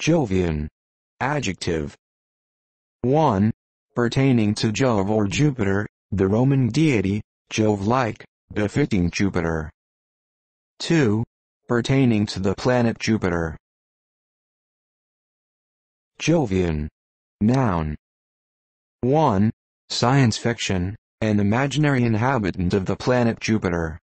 Jovian. Adjective. 1. Pertaining to Jove or Jupiter, the Roman deity, Jove-like, befitting Jupiter. 2. Pertaining to the planet Jupiter. Jovian. Noun. 1. Science fiction, an imaginary inhabitant of the planet Jupiter.